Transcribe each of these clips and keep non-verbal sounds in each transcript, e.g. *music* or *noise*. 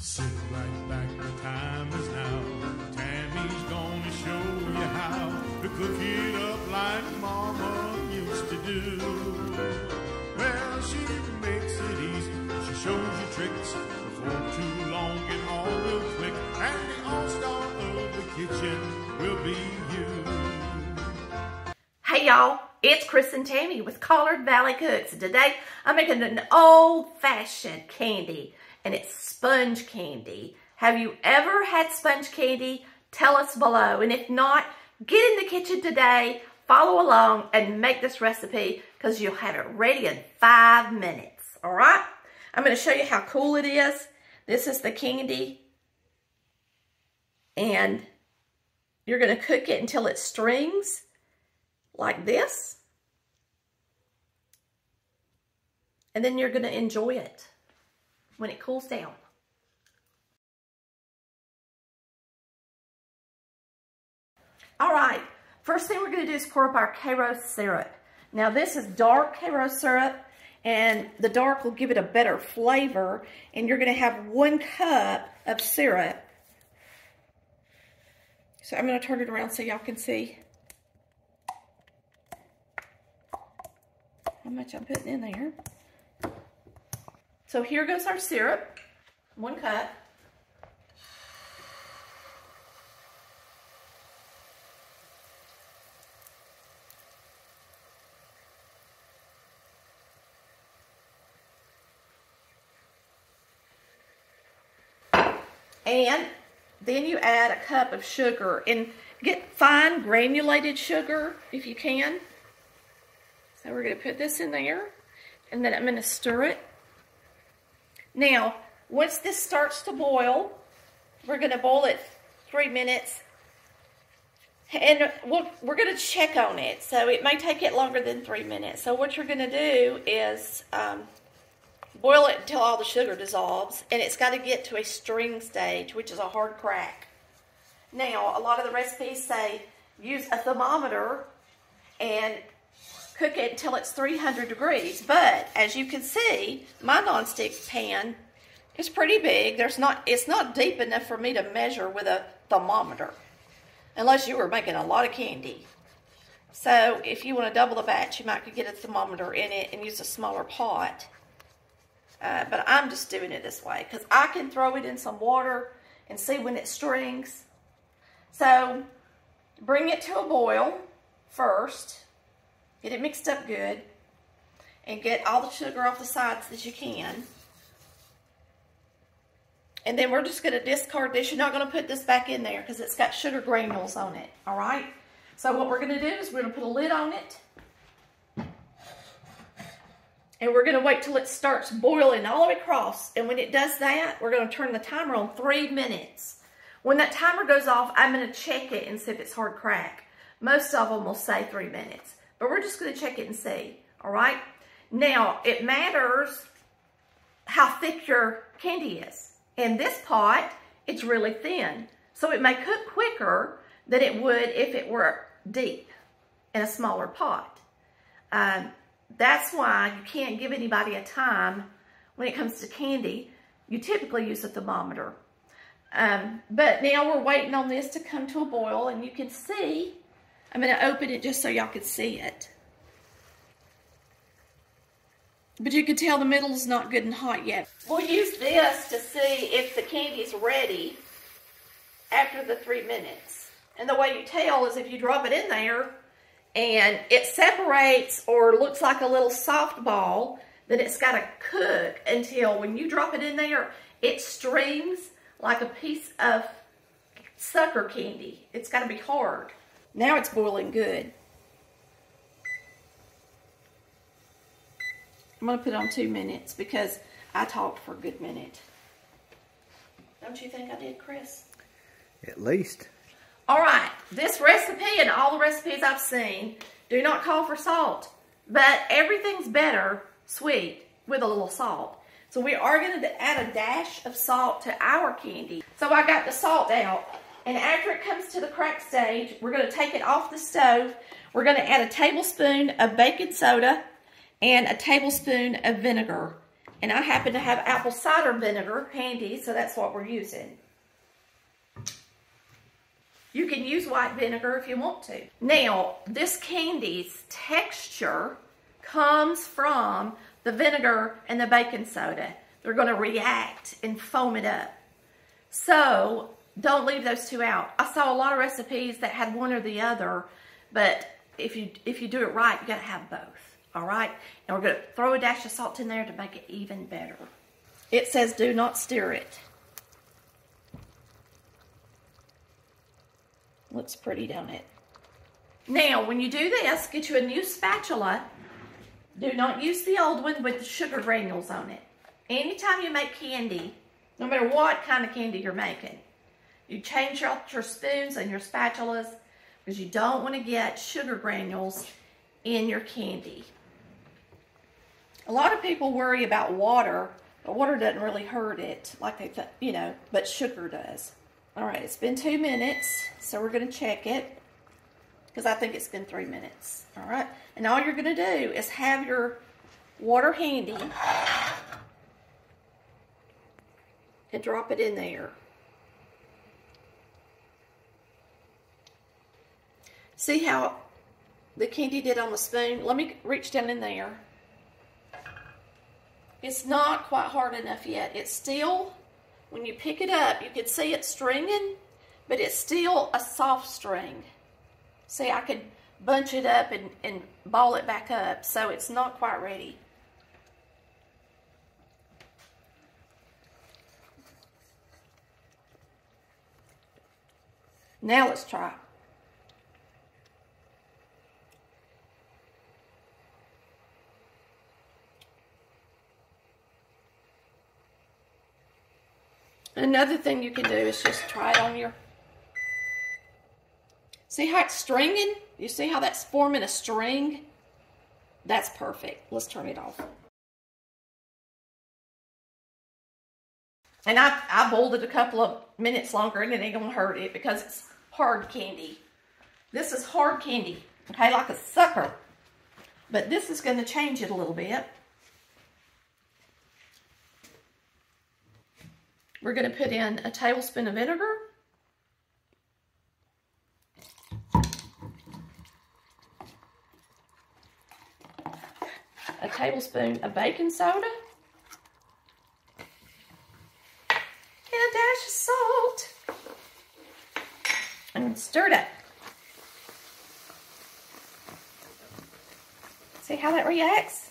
Sit right back, the time is now. Tammy's gonna show you how to cook it up like Mama used to do. Well, she makes it easy. She shows you tricks before too long and all real quick. And the all-star of the kitchen will be you. Hey y'all, it's Chris and Tammy with Collard Valley Cooks. Today I'm making an old-fashioned candy and it's sponge candy. Have you ever had sponge candy? Tell us below. And if not, get in the kitchen today, follow along and make this recipe because you'll have it ready in five minutes. All right? I'm going to show you how cool it is. This is the candy. And you're going to cook it until it strings like this. And then you're going to enjoy it when it cools down. All right, first thing we're going to do is pour up our Karo syrup. Now this is dark Karo syrup and the dark will give it a better flavor and you're going to have one cup of syrup. So I'm going to turn it around so y'all can see how much I'm putting in there. So here goes our syrup, one cup. And then you add a cup of sugar and get fine granulated sugar if you can. So we're going to put this in there and then I'm going to stir it. Now, once this starts to boil, we're going to boil it three minutes and we we are going to check on it. So it may take it longer than three minutes. So what you're going to do is um, boil it until all the sugar dissolves and it's got to get to a string stage, which is a hard crack. Now, a lot of the recipes say use a thermometer and cook it until it's 300 degrees. But as you can see, my nonstick pan is pretty big. There's not, it's not deep enough for me to measure with a thermometer, unless you were making a lot of candy. So if you want to double the batch, you might could get a thermometer in it and use a smaller pot. Uh, but I'm just doing it this way because I can throw it in some water and see when it strings. So bring it to a boil first. Get it mixed up good. And get all the sugar off the sides that you can. And then we're just going to discard this. You're not going to put this back in there because it's got sugar granules on it. All right? So what we're going to do is we're going to put a lid on it. And we're going to wait till it starts boiling all the way across. And when it does that, we're going to turn the timer on three minutes. When that timer goes off, I'm going to check it and see if it's hard crack. Most of them will say three minutes. But we're just going to check it and see. All right? Now, it matters how thick your candy is. In this pot, it's really thin. So it may cook quicker than it would if it were deep in a smaller pot. Um, that's why you can't give anybody a time when it comes to candy. You typically use a thermometer. Um, but now we're waiting on this to come to a boil and you can see, I'm going to open it just so y'all can see it. But you can tell the middle is not good and hot yet. We'll use this to see if the candy is ready after the three minutes. And the way you tell is if you drop it in there and it separates or looks like a little soft ball, then it's got to cook until when you drop it in there, it streams like a piece of sucker candy. It's got to be hard. Now it's boiling good. I'm going to put on two minutes because I talked for a good minute. Don't you think I did, Chris? At least. All right, this recipe and all the recipes I've seen do not call for salt, but everything's better sweet with a little salt. So we are going to add a dash of salt to our candy. So I got the salt out, and after it comes to the crack stage, we're going to take it off the stove. We're going to add a tablespoon of baking soda and a tablespoon of vinegar. And I happen to have apple cider vinegar handy, so that's what we're using. You can use white vinegar if you want to. Now, this candy's texture comes from the vinegar and the baking soda. They're going to react and foam it up. So, don't leave those two out. I saw a lot of recipes that had one or the other, but if you if you do it right, you got to have both. All right? And we're to throw a dash of salt in there to make it even better. It says do not stir it. Looks pretty, don't it? Now, when you do this, get you a new spatula. Do not use the old one with the sugar granules on it. Anytime you make candy, no matter what kind of candy you're making, you change out your spoons and your spatulas because you don't want to get sugar granules in your candy. A lot of people worry about water, but water doesn't really hurt it like they, th- you know, but sugar does. All right, it's been two minutes, so we're going to check it because I think it's been three minutes. All right, and all you're going to do is have your water handy and drop it in there. See how the candy did on the spoon? Let me reach down in there. It's not quite hard enough yet. It's still when you pick it up, you can see it stringing, but it's still a soft string. See, I could bunch it up and, and ball it back up, so it's not quite ready. Now let's try. Another thing you can do is just try it on your... See how it's stringing? You see how that's forming a string? That's perfect. Let's turn it off. And I, I boiled it a couple of minutes longer and it ain't gonna hurt it because it's hard candy. This is hard candy, okay, like a sucker. But this is gonna change it a little bit. We're going to put in a tablespoon of vinegar. A tablespoon of baking soda. And a dash of salt. And stir it up. See how that reacts?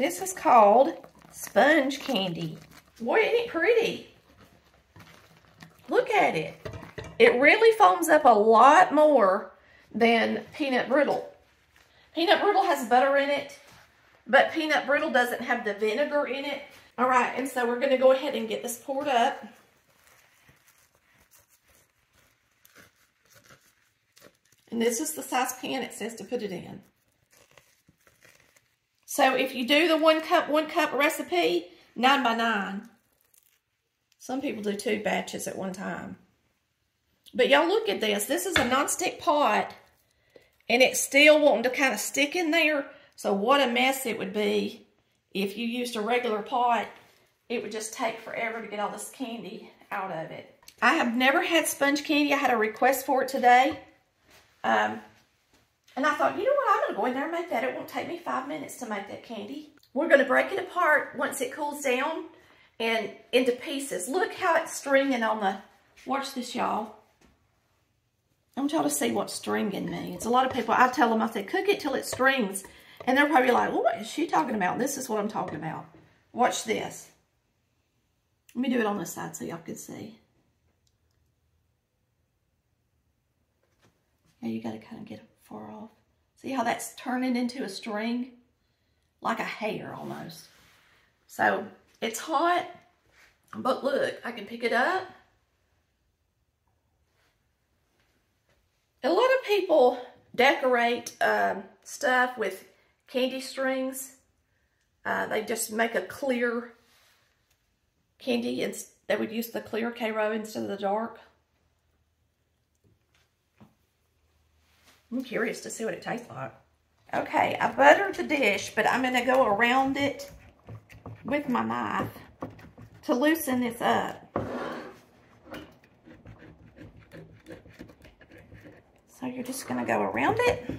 This is called sponge candy. Boy, ain't it pretty? Look at it. It really foams up a lot more than peanut brittle. Peanut brittle has butter in it, but peanut brittle doesn't have the vinegar in it. All right, and so we're going to go ahead and get this poured up. And this is the size pan it says to put it in. So if you do the one cup, one cup recipe, nine by nine. Some people do two batches at one time. But y'all look at this. This is a nonstick pot. And it's still wanting to kind of stick in there. So what a mess it would be if you used a regular pot. It would just take forever to get all this candy out of it. I have never had sponge candy. I had a request for it today. Um, and I thought, you know I'm going go in there and make that. It won't take me five minutes to make that candy. We're going to break it apart once it cools down and into pieces. Look how it's stringing on the, watch this, y'all. I want y'all to see what stringing means. A lot of people, I tell them, I say, cook it till it strings. And they're probably like, well, what is she talking about? This is what I'm talking about. Watch this. Let me do it on this side so y'all can see. Yeah, you got to kind of get it far off. See how that's turning into a string? Like a hair almost. So it's hot, but look, I can pick it up. A lot of people decorate um, stuff with candy strings. Uh, they just make a clear candy and they would use the clear Karo instead of the dark. I'm curious to see what it tastes like. Okay, I buttered the dish, but I'm going to go around it with my knife to loosen this up. So you're just going to go around it.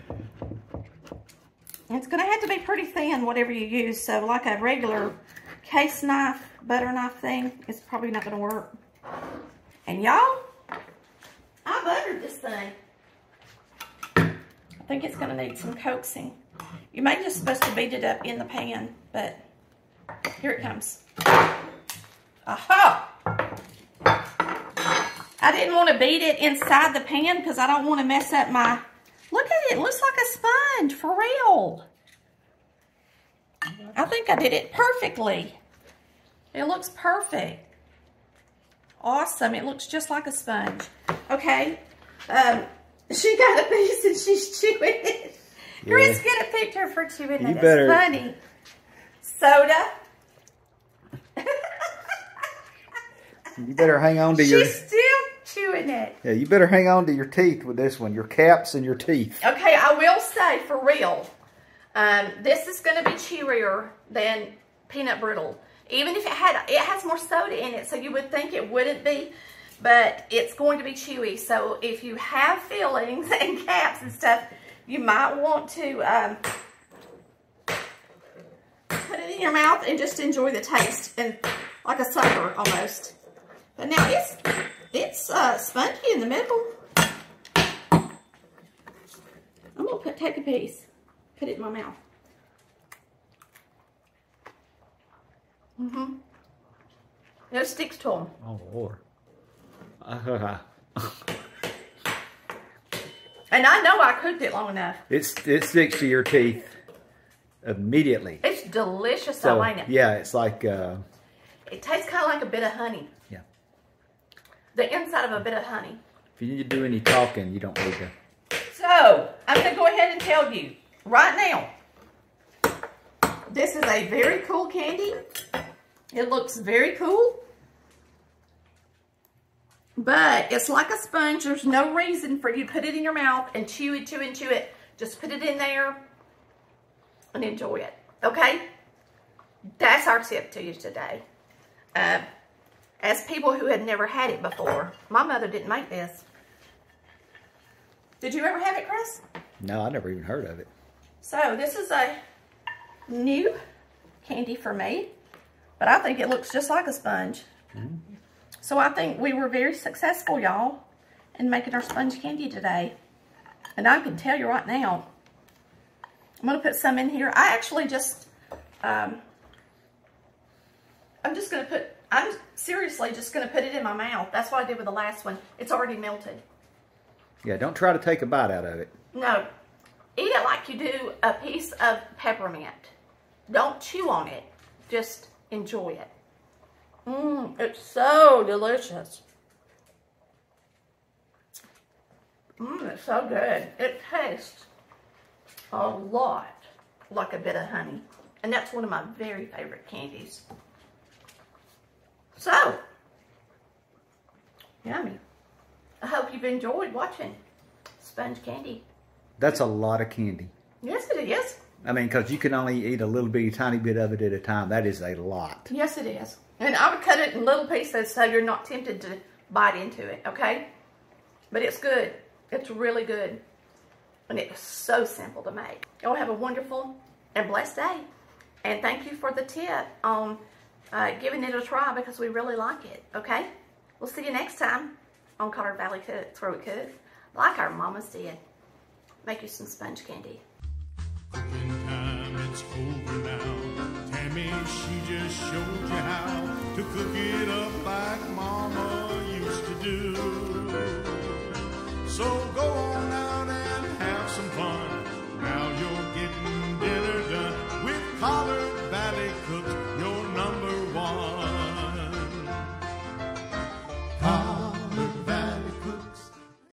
It's going to have to be pretty thin, whatever you use. So like a regular case knife, butter knife thing, it's probably not going to work. And y'all, I buttered this thing. Think it's going to need some coaxing. You may just supposed to beat it up in the pan, but here it comes. Aha! I didn't want to beat it inside the pan because I don't want to mess up my... Look at it. It looks like a sponge, for real. I think I did it perfectly. It looks perfect. Awesome. It looks just like a sponge. Okay. Um, she got a piece and she's chewing it. Yeah. Chris, get a picture for chewing you it. Better. It's funny. Soda. you better hang on to your... She's still chewing it. Yeah, you better hang on to your teeth with this one. Your caps and your teeth. Okay, I will say, for real, um, this is going to be chewier than peanut brittle. Even if it had, it has more soda in it, so you would think it wouldn't be, but it's going to be chewy. So if you have fillings *laughs* and caps and stuff, you might want to um, put it in your mouth and just enjoy the taste, and like a sucker almost. But now it's it's uh, spongy in the middle. I'm gonna put, take a piece, put it in my mouth. Mm-hmm. No sticks to them. Oh, Lord. *laughs* and I know I cooked it long enough. It's It sticks to your teeth immediately. It's delicious, so, though, ain't it? Yeah, it's like... Uh, it tastes kind of like a Bit-O-Honey. Yeah. The inside of a Bit-O-Honey. If you need to do any talking, you don't need to. So, I'm going to go ahead and tell you right now. This is a very cool candy. It looks very cool. But it's like a sponge. There's no reason for you to put it in your mouth and chew it, chew it, chew it. Just put it in there and enjoy it. Okay? That's our tip to you today. Uh, as people who had never had it before, my mother didn't make this. Did you ever have it, Chris? No, I never even heard of it. So this is a new candy for me, but I think it looks just like a sponge. Mm -hmm. So I think we were very successful, y'all, in making our sponge candy today. And I can tell you right now, I'm going to put some in here. I actually just, um, I'm just going to put, I'm seriously just going to put it in my mouth. That's what I did with the last one. It's already melted. Yeah, don't try to take a bite out of it. No. Eat it like you do a piece of peppermint. Don't chew on it. Just enjoy it. Mmm, it's so delicious. Mmm, it's so good. It tastes a lot like a Bit-O-Honey. And that's one of my very favorite candies. So, yummy. I hope you've enjoyed watching Sponge Candy. That's a lot of candy. Yes, it is. I mean, because you can only eat a little bitty, tiny bit of it at a time. That is a lot. Yes, it is. And I would cut it in little pieces so you're not tempted to bite into it, okay? But it's good. It's really good. And it's so simple to make. Y'all have a wonderful and blessed day. And thank you for the tip on uh, giving it a try because we really like it, okay? We'll see you next time on Collard Valley Cooks where we cook like our mamas did. Make you some sponge candy. time, it's over now. Tammy, she just showed you how to cook it up like Mama used to do.